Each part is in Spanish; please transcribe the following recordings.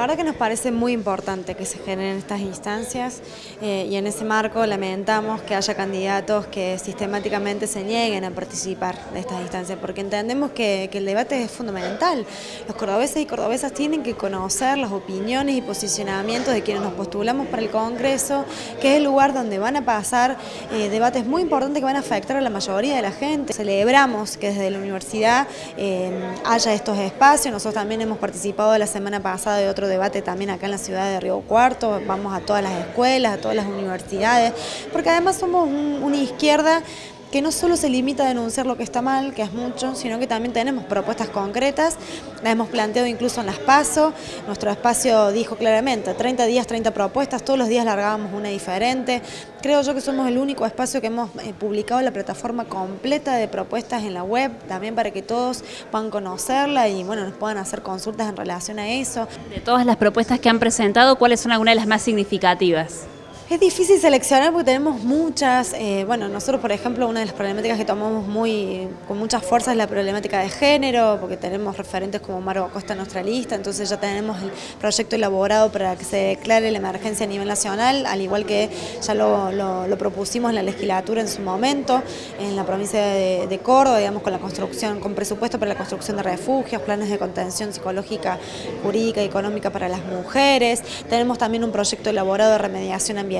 La verdad que nos parece muy importante que se generen estas instancias eh, y en ese marco lamentamos que haya candidatos que sistemáticamente se nieguen a participar de estas instancias, porque entendemos que, el debate es fundamental. Los cordobeses y cordobesas tienen que conocer las opiniones y posicionamientos de quienes nos postulamos para el Congreso, que es el lugar donde van a pasar eh, debates muy importantes que van a afectar a la mayoría de la gente. Celebramos que desde la universidad eh, haya estos espacios, nosotros también hemos participado la semana pasada de otro debate también acá en la ciudad de Río Cuarto, vamos a todas las escuelas, a todas las universidades, porque además somos una izquierda que no solo se limita a denunciar lo que está mal, que es mucho, sino que también tenemos propuestas concretas, las hemos planteado incluso en las PASO, nuestro espacio dijo claramente, 30 días, 30 propuestas, todos los días largábamos una diferente, creo yo que somos el único espacio que hemos eh, publicado la plataforma completa de propuestas en la web, también para que todos puedan conocerla y bueno, nos puedan hacer consultas en relación a eso. De todas las propuestas que han presentado, ¿cuáles son algunas de las más significativas? Es difícil seleccionar porque tenemos muchas, eh, bueno, nosotros por ejemplo una de las problemáticas que tomamos muy con mucha fuerza es la problemática de género, porque tenemos referentes como Margo Acosta en nuestra lista, entonces ya tenemos el proyecto elaborado para que se declare la emergencia a nivel nacional, al igual que ya lo, propusimos en la legislatura en su momento, en la provincia de, Córdoba, digamos, con la construcción, con presupuesto para la construcción de refugios, planes de contención psicológica, jurídica y económica para las mujeres, tenemos también un proyecto elaborado de remediación ambiental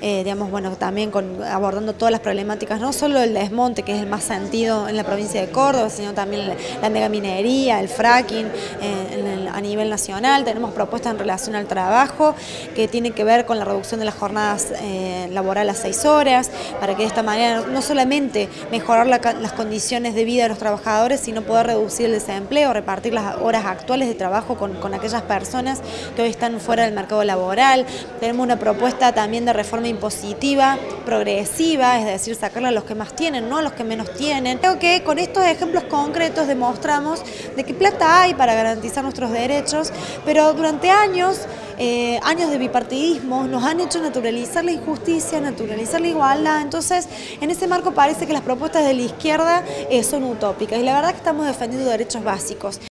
eh, digamos, bueno, también abordando todas las problemáticas, no solo el desmonte, que es el más sentido en la provincia de Córdoba, sino también la megaminería, el fracking eh, a nivel nacional. Tenemos propuestas en relación al trabajo que tiene que ver con la reducción de las jornadas eh, laborales a seis horas, para que de esta manera no solamente mejorar las condiciones de vida de los trabajadores, sino poder reducir el desempleo, repartir las horas actuales de trabajo con, con aquellas personas que hoy están fuera del mercado laboral. Tenemos una propuesta también de reforma impositiva, progresiva, es decir, sacarle a los que más tienen, no a los que menos tienen. Creo que con estos ejemplos concretos demostramos de que plata hay para garantizar nuestros derechos, pero durante años eh, años de bipartidismo nos han hecho naturalizar la injusticia, naturalizar la igualdad, entonces en ese marco parece que las propuestas de la izquierda eh, son utópicas y la verdad que estamos defendiendo derechos básicos.